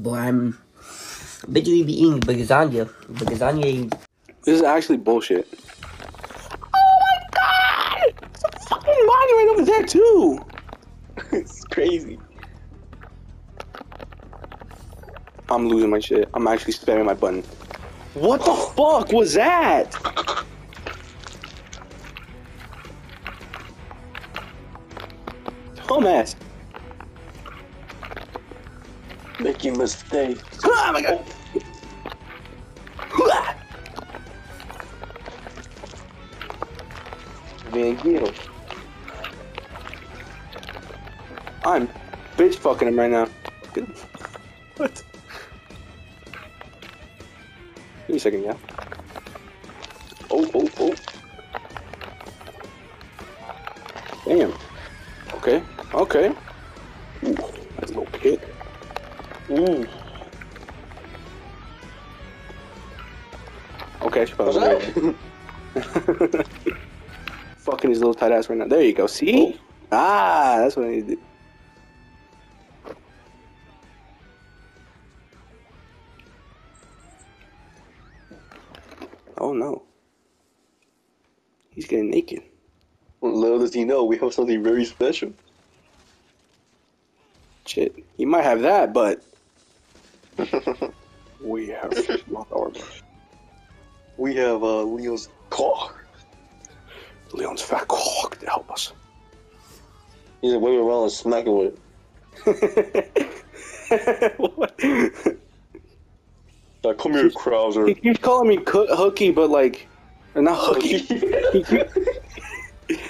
Boy, I'm busy eating lasagna. The lasagna. This is actually bullshit. Oh my god! It's a fucking monument over there too. it's crazy. I'm losing my shit. I'm actually spamming my button. What the fuck was that? Dumbass. Making mistakes. Oh my god. Van Giel. I'm bitch fucking him right now. What? Give me a second, yeah. Oh, oh, oh. Damn. Okay. Okay. Okay, probably. Fucking his little tight ass right now. There you go. See? Ah, that's what I need to do. Oh no. He's getting naked. Little does he know, we have something very special. Shit. He might have that, but we have not our we have uh, Leo's cock. Leon's fat cock to help us. He's like waving around and smacking with it. what? Like, come here, Krauser. He keeps calling me cook, hooky, but like, or not hooky. he, keep,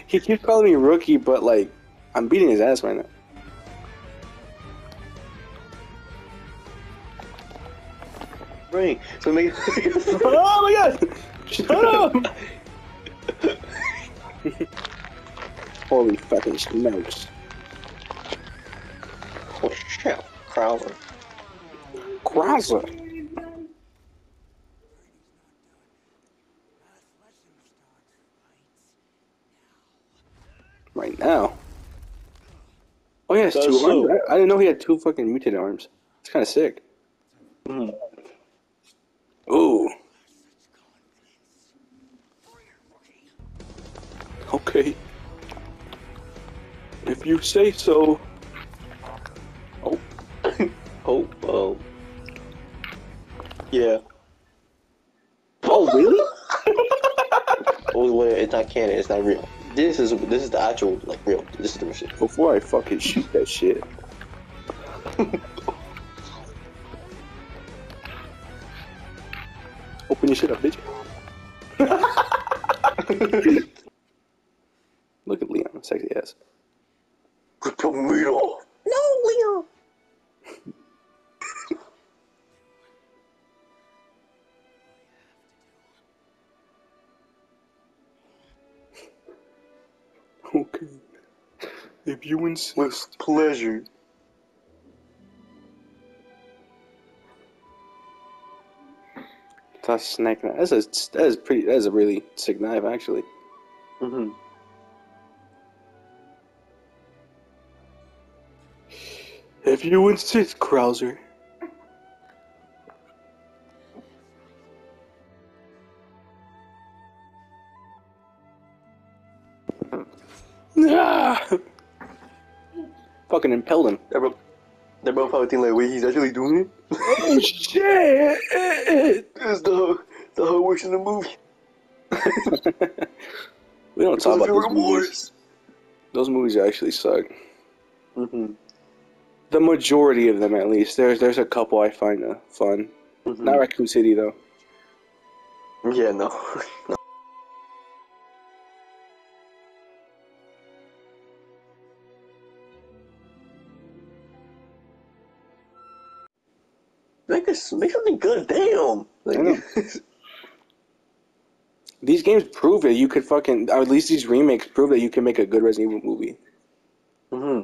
he keeps calling me rookie, but like, I'm beating his ass right now. Right. So make oh my god! Shut up! Holy fucking smokes! Oh shit, Krauser. Krauser. Right now. Oh yeah, it's two arms. I, I didn't know he had two fucking mutated arms. It's kind of sick. Mm. Ooh. Okay. If you say so. Oh, Oh, oh. Yeah. oh really? Oh wait, it's not canon. It's not real. This is this is the actual like real. This is the real shit. Before I fucking shoot that shit. Your shit up, bitch. Look at Leon, sexy ass. Rip your meat off. No, Leo. Okay. If you insist. With pleasure. A snake knife. That's a that is pretty. That is a really sick knife, actually. Mm-hmm. If you insist, Krauser. Ah! Fucking impelled him. They're both, probably thinking like, wait, he's actually doing it. Oh shit! This is the the how it works in the movie. we don't talk about Those those movies. Those movies actually suck. Mm-hmm. The majority of them, at least. There's there's a couple I find uh, fun. mm-hmm. Not Raccoon City though. Yeah, no. no. Make us make something good, damn. Like, These games prove that You could fucking, or at least these remakes prove that you can make a good Resident Evil movie. hmm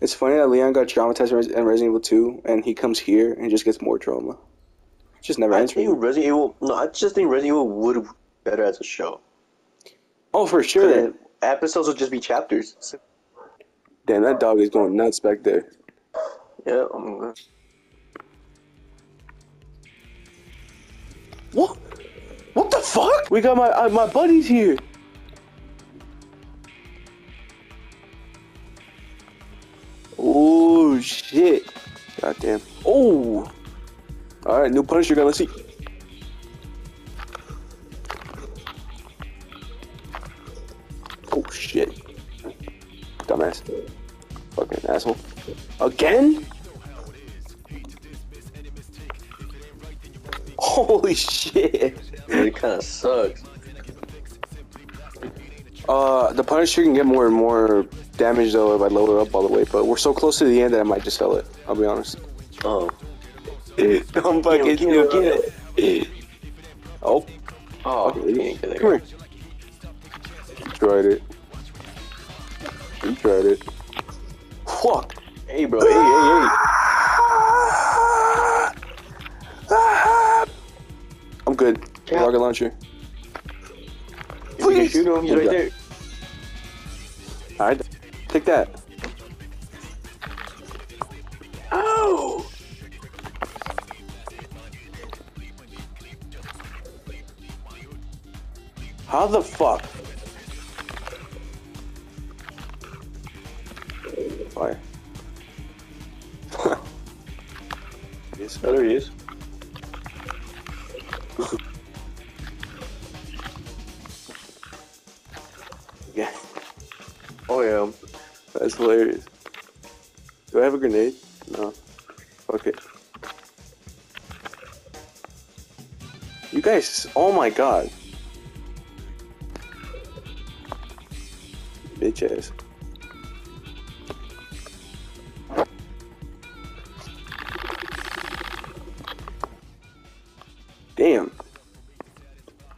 It's funny that Leon got traumatized in Resident Evil 2, and he comes here and just gets more trauma. It just never I ends. for think. Resident Evil. No, I just think Resident Evil would be better as a show. Oh, for sure. Episodes would just be chapters. Damn, that dog is going nuts back there. Yeah, I'm good. What? What the fuck? We got my uh, my buddies here. Oh shit! Goddamn. Oh. All right, new Punisher gun. Let's see. Oh shit! Dumbass. Fucking asshole. Again? Holy shit! It kind of sucks. Uh, the Punisher can get more and more damage though if I load it up all the way, but we're so close to the end that I might just sell it. I'll be honest. Oh. Don't fucking Get him, get it. Oh, Oh, Okay, you ain't come here. You tried it. You tried it. Fuck. Hey, bro. Hey, hey, I'm good. Yeah. Rocket launcher. hey. You can Please. shoot him. He's right there. Alright, take that. Oh! How the fuck? Fire. yes. There he is. Yeah, Oh, yeah. that's hilarious. Do I have a grenade? No. It. You guys, oh my god. Bitch ass.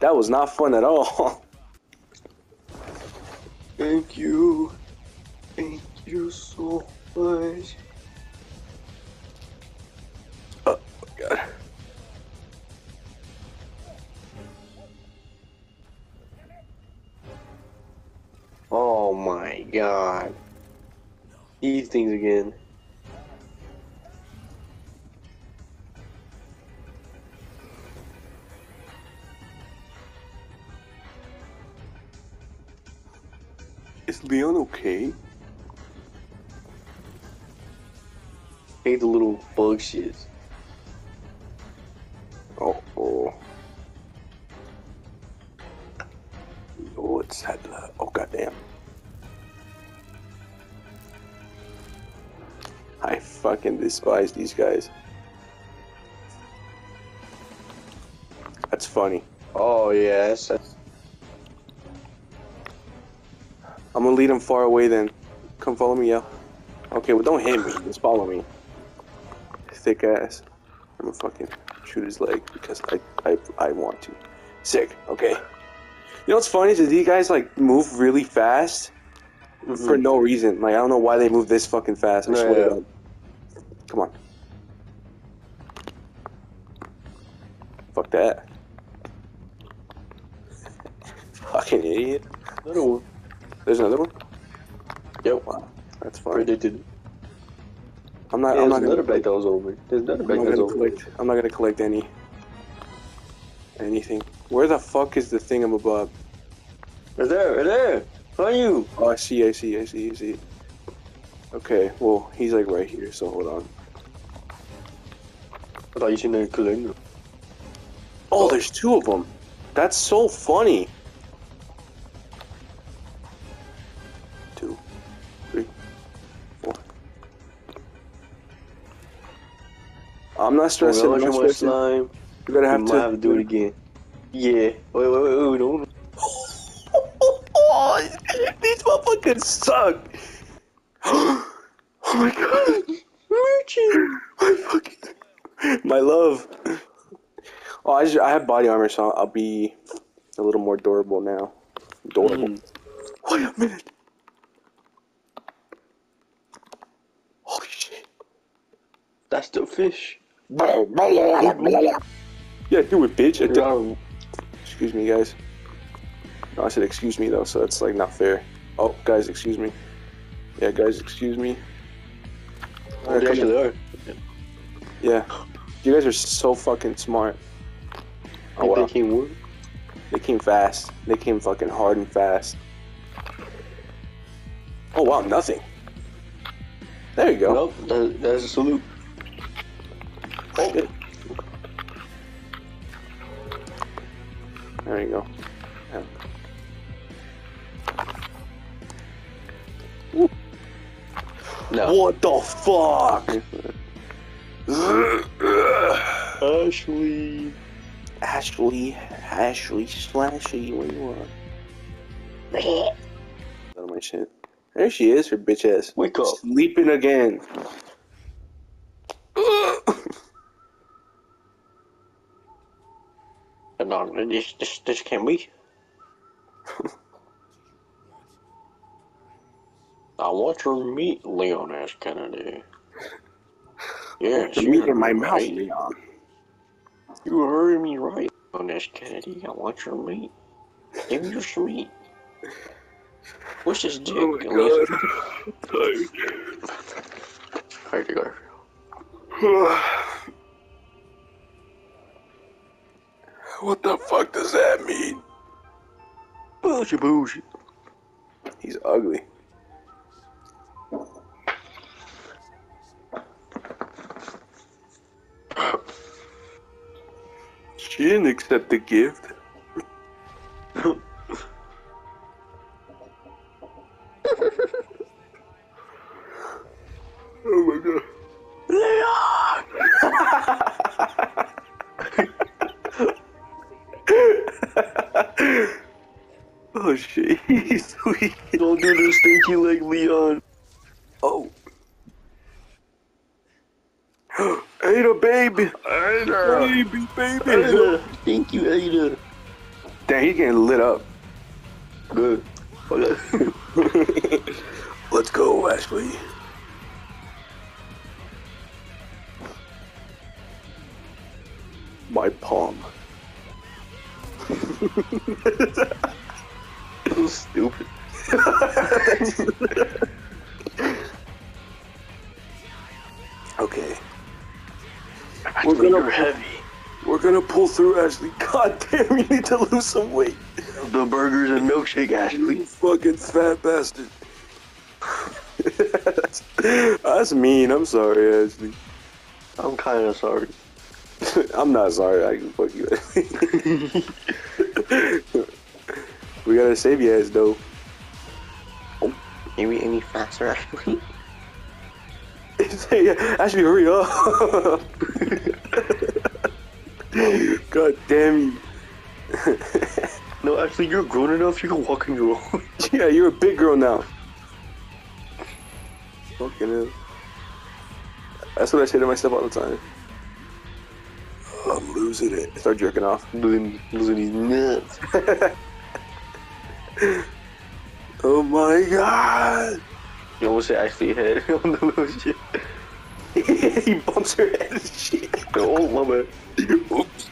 That was not fun at all. Thank you. Thank you so much. oh my god. Oh my god. These things again. Leon okay? Hate the little bug shit. Oh, oh. Oh, it's had uh, Oh, goddamn. I fucking despise these guys. That's funny. Oh yeah, that's, that's I'm gonna lead him far away then. Come follow me, yeah. Okay, well, don't hit me. Just follow me. Thick ass. I'm gonna fucking shoot his leg because I, I, I want to. Sick. Okay. You know what's funny is that these guys like move really fast for mm-hmm. no reason. Like I don't know why they move this fucking fast. I Yeah, swear to yeah. God. Come on. Fuck that. Fucking idiot. There's another one. Yep. Wow, that's fine. Predicted. I'm not. Yeah, I'm not gonna. that was over. There's another I'm not gonna over. collect. I'm not gonna collect any. Anything. Where the fuck is the thingamabob? Right there, right there. On you. Oh, I see. I see. I see. I see. Okay. Well, he's like right here. So hold on. I thought you should have collected. Oh, there's two of them. That's so funny. I'm not stressing. I'm not stressing. slime. You gotta have might to have to do it again. Yeah. Wait, wait, wait, wait, don't. oh, these motherfuckers suck. oh my god. Merchant. My fucking. My love. Oh, I, just, I have body armor, so I'll be a little more durable now. Durable. Mm. Wait a minute. Holy shit. That's the fish. Yeah, do it, bitch. I did- um, Excuse me, guys. No, I said excuse me, though, so it's like not fair. Oh, guys, excuse me. Yeah, guys, excuse me. Alright, they come actually are. Yeah. You guys are so fucking smart. Oh think wow. they came work. They came fast. They came fucking hard and fast. Oh wow, nothing. There you go. Nope, that, that's a salute. Shit. There you go. No. What the fuck? Ashley. Ashley, Ashley, Slashy, where you are? Out of my shit. There she is, her bitch ass. Wake up. Sleeping again. No, this, this, this can't be. I want you to meet Leon S. Kennedy. Yes, The meat in my me mouth, right. Leon. You heard me right, Leon S. Kennedy. I want your meat. Give me your meat. What's this oh dick? Oh Bougie, bougie. He's ugly. She didn't accept the gift. oh my god. Shit, he's sweet. Don't do the stinky leg, Leon. Oh. Ada, baby. Ada. Baby, baby. Ada. Thank you, Ada. Dang, he getting lit up. Good. Let's go, Ashley. My palm. stupid. Okay, We're gonna- heavy. we're gonna pull through, Ashley. God damn, you need to lose some weight. The burgers and milkshake, Ashley. You fucking fat bastard. that's, that's mean. I'm sorry, Ashley. I'm kind of sorry. I'm not sorry. I can fuck you. We gotta save your ass though. Maybe any faster, Ashley? Ashley, hurry up! God damn you! No, actually, you're grown enough. You can walk on your own. yeah, you're a big girl now. Fucking hell. That's what I say to myself all the time. I'm losing it. Start jerking off. Losing, losing these nuts. Oh my god! You almost say Ashley head on the little shit. he bumps her head and shit. Oh, my bad. Oops.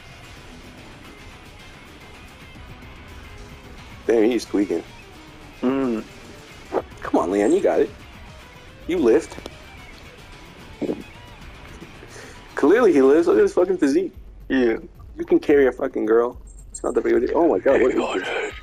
Damn, he's tweaking. Mm. Come on, Leon, you got it. You lift. Clearly he lives. Look at his fucking physique. Yeah. You can carry a fucking girl. It's not that big of a deal. Oh my god, what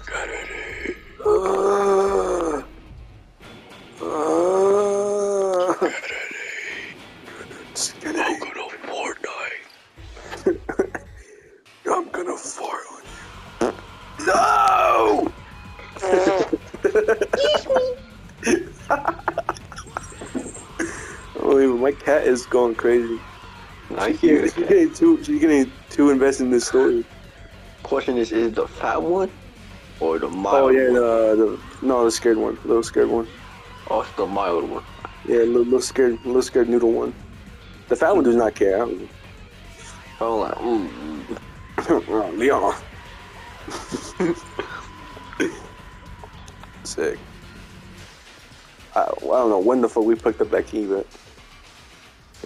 going crazy. I hear She's getting too. She's getting too invested in this story. Question is, is it the fat one or the mild Oh yeah, the, the no, the scared one, the little scared one. Oh, it's the mild one. Yeah, little, little scared, little scared noodle one. The fat one does not care. I'm like, mm. oh, Leon. Sick. I, I don't know when the fuck we picked up that key, but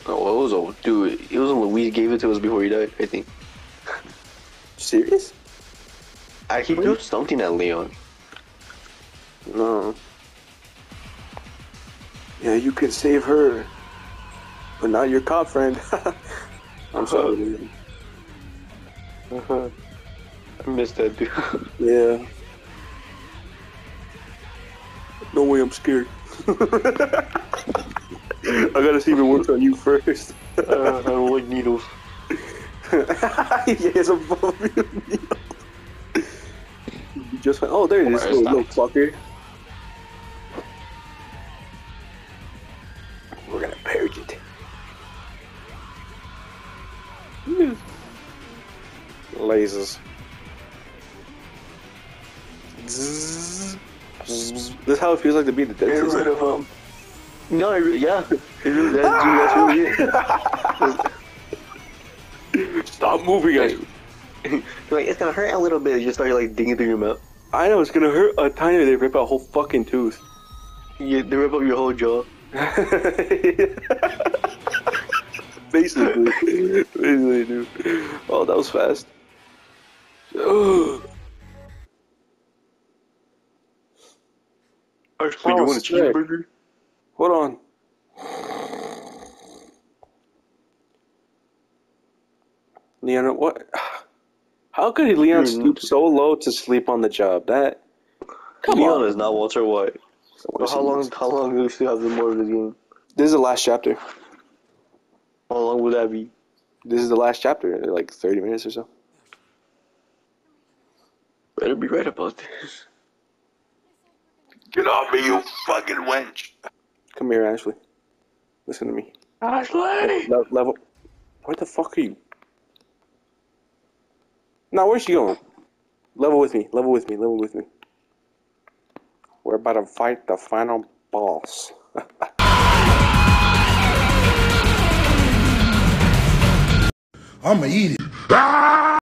Oh, it was old. Dude, it was when Luis gave it to us before he died, I think. serious? I, he threw something at Leon. No. Yeah, you can save her. but not your cop friend. I'm sorry. dude. Uh-huh. I missed that dude. Yeah. No way, I'm scared. I gotta see if it works on you first. uh, I don't like needles. yes, I'm above you. You just went, oh, there it is, Where is little, that? little fucker. We're gonna purge it. Lasers. Zzz. Zzz. This is how it feels like to be the Get dentist. rid of him. No, I re- yeah. It really, that, dude, that's really it. Stop moving Like, it. like, it's gonna hurt a little bit. You just start like digging through your mouth. I know it's gonna hurt a tiny bit. They rip out a whole fucking tooth. You, they rip up your whole jaw. Basically, basically, dude. Oh, that was fast. Ugh. Actually, Oh, you want a sick. cheeseburger? Hold on. Leon, what? How could Leon Hmm. stoop so low to sleep on the job? That. Come Leon on. is not Walter White. But how long? How long do we still have the more of this game? This is the last chapter. How long would that be? This is the last chapter. Like thirty minutes or so. Better be right about this. Get off me, you fucking wench! Come here, Ashley. Listen to me. Ashley. Le- level. Where the fuck are you? Now, where's she going? Level with me. Level with me. Level with me. We're about to fight the final boss. I'ma eat it.